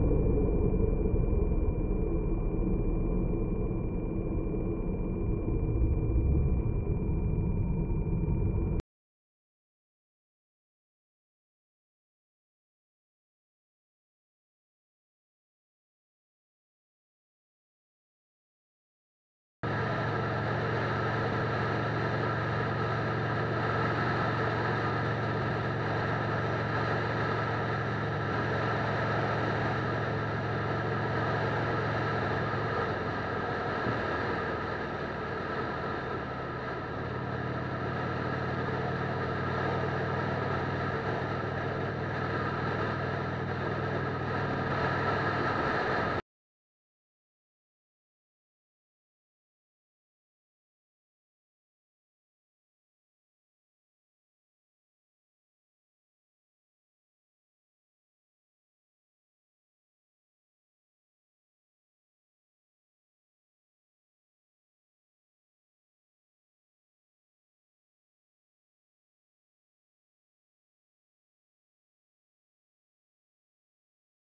Bye.